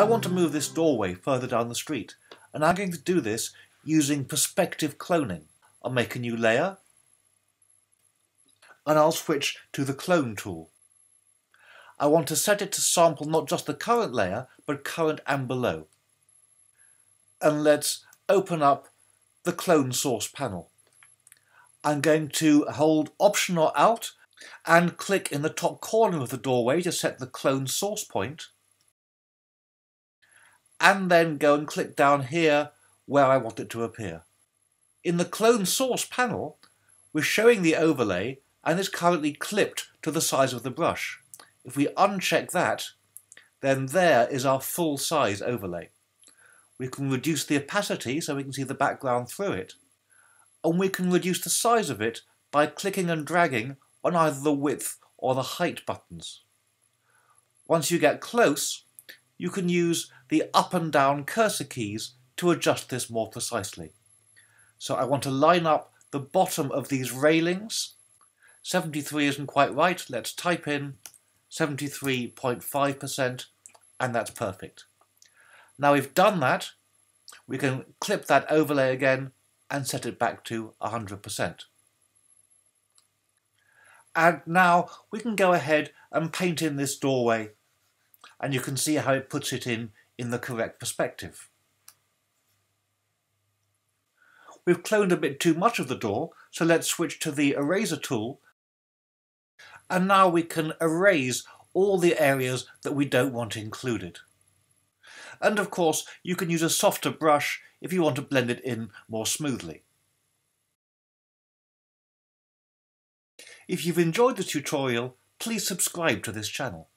I want to move this doorway further down the street, and I'm going to do this using perspective cloning. I'll make a new layer, and I'll switch to the clone tool. I want to set it to sample not just the current layer, but current and below. And let's open up the clone source panel. I'm going to hold Option or Alt and click in the top corner of the doorway to set the clone source point. And then go and click down here where I want it to appear. In the clone source panel, we're showing the overlay and it's currently clipped to the size of the brush. If we uncheck that, then there is our full size overlay. We can reduce the opacity so we can see the background through it. And we can reduce the size of it by clicking and dragging on either the width or the height buttons. Once you get close, you can use the up and down cursor keys to adjust this more precisely. So I want to line up the bottom of these railings. 73 isn't quite right. Let's type in 73.5% and that's perfect. Now we've done that, we can clip that overlay again and set it back to 100%. And now we can go ahead and paint in this doorway and you can see how it puts it in in the correct perspective. We've cloned a bit too much of the door, so let's switch to the eraser tool. And now we can erase all the areas that we don't want included. And of course, you can use a softer brush if you want to blend it in more smoothly. If you've enjoyed the tutorial, please subscribe to this channel.